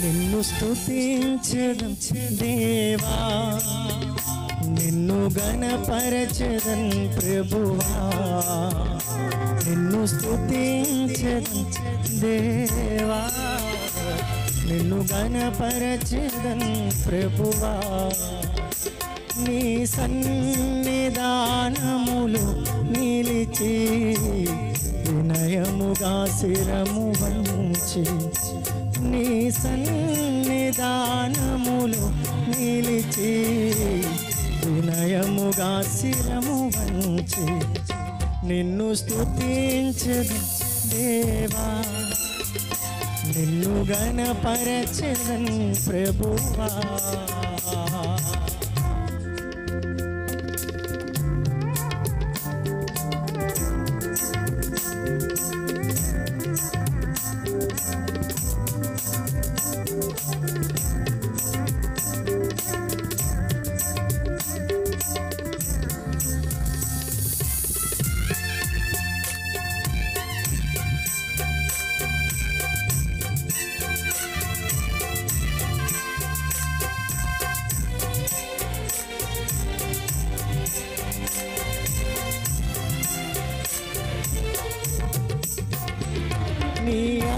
నిన్ను స్తుతించడం దేవా నిన్ను గణపరచదం ప్రభువా నిన్ను స్థుతించదం దేవా నిన్ను గణపరచదన్ ప్రభువా. నీ సన్నిధానములు నిలిచి వినయముగా శిరము వంచి నీ సన్నిధానములు నిలిచి వినయముగా శిరము వంచి నిన్ను స్థుతించదు దేవా. నిన్ను గణపరచదన్ ప్రభువా.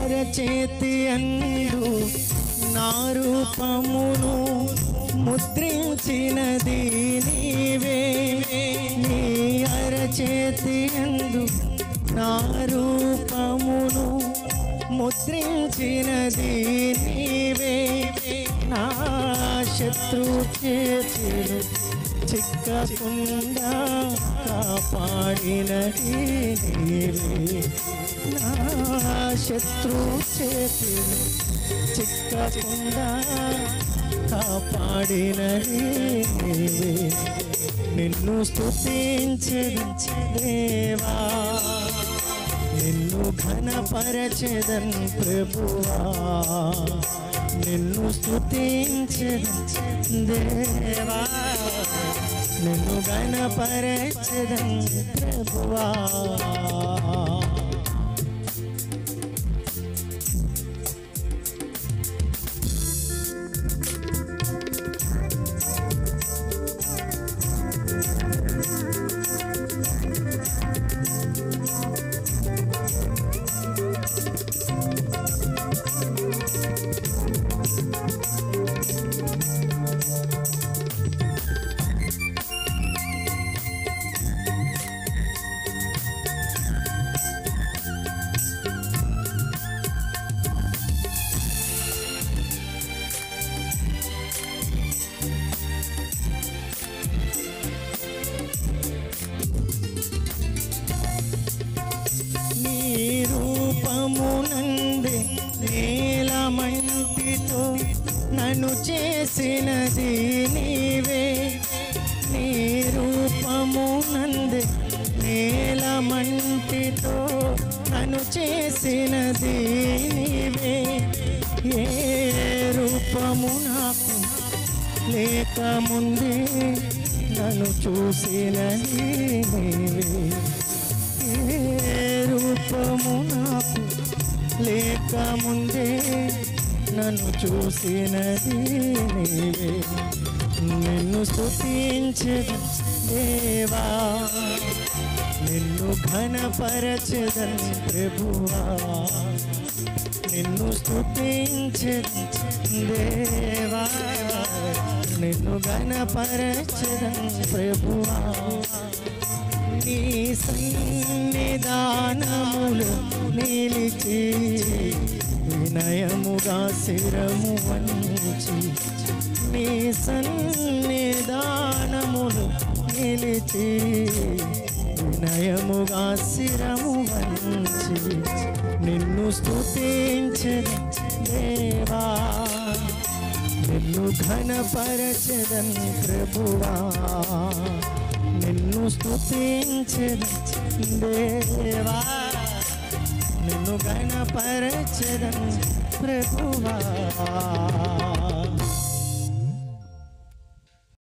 అరచేతి అందు నా రూపమును ముద్రించినది నీవే. నీ అరచేతి అందు నా రూపమును ముద్రించినది నీవే. నా శత్రు చేతులు చిక్కకుండా కాపాడినది నీవే. నా శత్రు చేతులు చిక్కకుండా కాపాడినది నిన్ను స్తుతించదు దేవా. నిన్ను ఘనపరచదన్ ప్రభువా. నిన్ను స్తుతించదు దేవా. నిన్ను ఘనపరచదన్ ప్రభువా. చేసినది నీవే నీ రూపమునందే నీలమంటితో తను చేసినది నీవే. ఏ రూపము నాకు లేక ముందే నన్ను చూసినది నీవే. ఏ రూపము నాకు లేక ముందే నన్ను చూసినది నీవే. నిన్ను స్తుతించదు దేవా. నిన్ను ఘనపరచదన్ ప్రభువా. నిన్ను స్తుతించదు దేవా. నిన్ను ఘనపరచదన్ ప్రభువా. నీ సన్నిధానములు నిలిచి వినయముగా శిరము వంచి నీ సన్నిధానములు నిలిచి వినయముగా శిరము వంచి నిన్ను స్తుతించదు దేవా నిన్ను ఘనపరచదన్ ప్రభువా నిన్ను స్తుతించదు దేవా. నిన్ను గణపరచదన్ ప్రభువా.